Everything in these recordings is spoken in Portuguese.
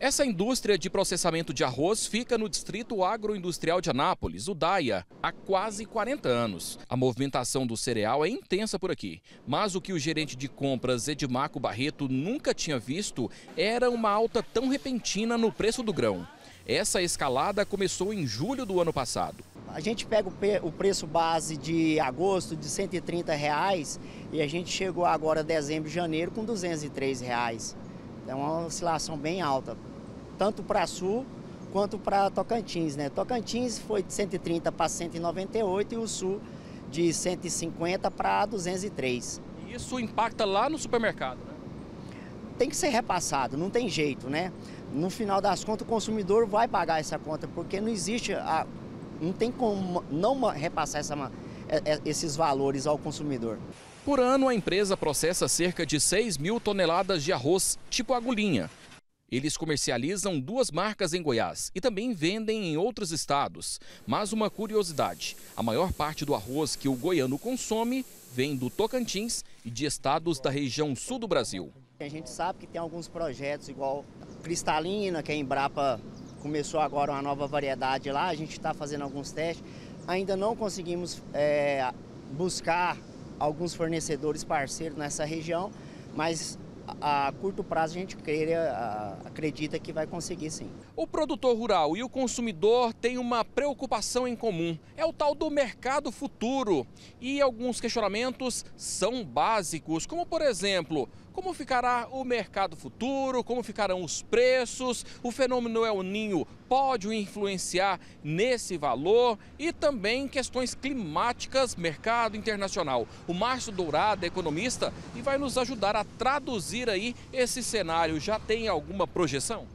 Essa indústria de processamento de arroz fica no Distrito Agroindustrial de Anápolis, o DAIA, há quase 40 anos. A movimentação do cereal é intensa por aqui, mas o que o gerente de compras Edmarco Barreto nunca tinha visto era uma alta tão repentina no preço do grão. Essa escalada começou em julho do ano passado. A gente pega o preço base de agosto de 130 reais e a gente chegou agora dezembro janeiro com 203 reais. É uma oscilação bem alta, tanto para Sul quanto para Tocantins. Né? Tocantins foi de 130 para 198 e o Sul de 150 para 203. Isso impacta lá no supermercado, né? Tem que ser repassado, não tem jeito, né? No final das contas, o consumidor vai pagar essa conta, porque não existe, a, não tem como não repassar essa, é, é, esses valores ao consumidor. Por ano, a empresa processa cerca de 6 mil toneladas de arroz tipo agulhinha. Eles comercializam duas marcas em Goiás e também vendem em outros estados. Mas uma curiosidade: a maior parte do arroz que o goiano consome vem do Tocantins e de estados da região sul do Brasil. A gente sabe que tem alguns projetos igual Cristalina, que a Embrapa começou agora uma nova variedade lá, a gente está fazendo alguns testes. Ainda não conseguimos é, buscar alguns fornecedores parceiros nessa região, mas a curto prazo a gente queira, acredita que vai conseguir sim. O produtor rural e o consumidor têm uma preocupação em comum. É o tal do mercado futuro. E alguns questionamentos são básicos, como por exemplo, como ficará o mercado futuro, como ficarão os preços, o fenômeno El Ninho pode influenciar nesse valor e também questões climáticas, mercado internacional. O Márcio Dourado, economista, e vai nos ajudar a traduzir aí esse cenário. Já tem alguma projeção?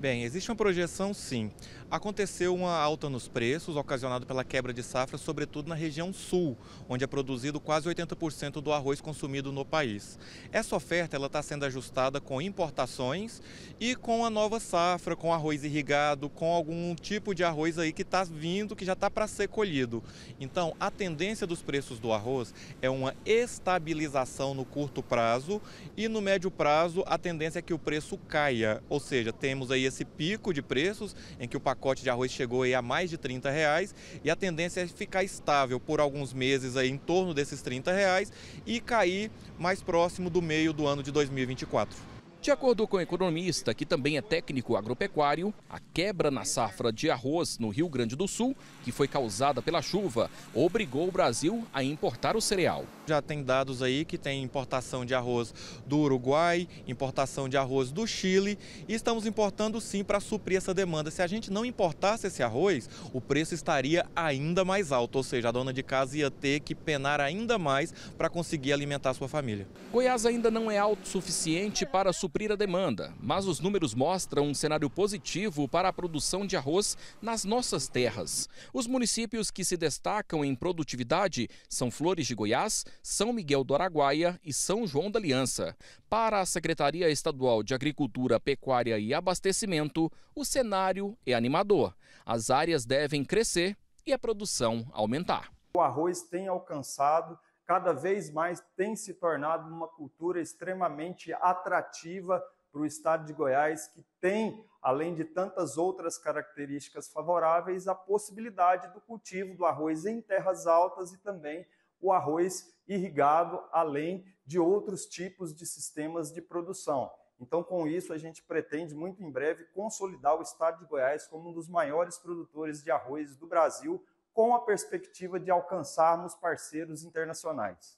Bem, existe uma projeção sim. Aconteceu uma alta nos preços, ocasionado pela quebra de safra, sobretudo na região sul, onde é produzido quase 80% do arroz consumido no país. Essa oferta está sendo ajustada com importações e com a nova safra, com arroz irrigado, com algum tipo de arroz aí que está vindo, que já está para ser colhido. Então, a tendência dos preços do arroz é uma estabilização no curto prazo e no médio prazo a tendência é que o preço caia, ou seja, temos aí esse pico de preços em que o pacote de arroz chegou a mais de 30 reais e a tendência é ficar estável por alguns meses aí em torno desses 30 reais e cair mais próximo do meio do ano de 2024. De acordo com o economista, que também é técnico agropecuário, a quebra na safra de arroz no Rio Grande do Sul, que foi causada pela chuva, obrigou o Brasil a importar o cereal. Já tem dados aí que tem importação de arroz do Uruguai, importação de arroz do Chile e estamos importando sim para suprir essa demanda. Se a gente não importasse esse arroz, o preço estaria ainda mais alto, ou seja, a dona de casa ia ter que penar ainda mais para conseguir alimentar sua família. Goiás ainda não é autossuficiente para suprir suprir a demanda, mas os números mostram um cenário positivo para a produção de arroz nas nossas terras. Os municípios que se destacam em produtividade são Flores de Goiás, São Miguel do Araguaia e São João da Aliança. Para a Secretaria Estadual de Agricultura, Pecuária e Abastecimento, o cenário é animador. As áreas devem crescer e a produção aumentar. O arroz tem alcançado cada vez mais tem se tornado uma cultura extremamente atrativa para o estado de Goiás, que tem, além de tantas outras características favoráveis, a possibilidade do cultivo do arroz em terras altas e também o arroz irrigado, além de outros tipos de sistemas de produção. Então, com isso, a gente pretende muito em breve consolidar o estado de Goiás como um dos maiores produtores de arroz do Brasil, com a perspectiva de alcançarmos parceiros internacionais.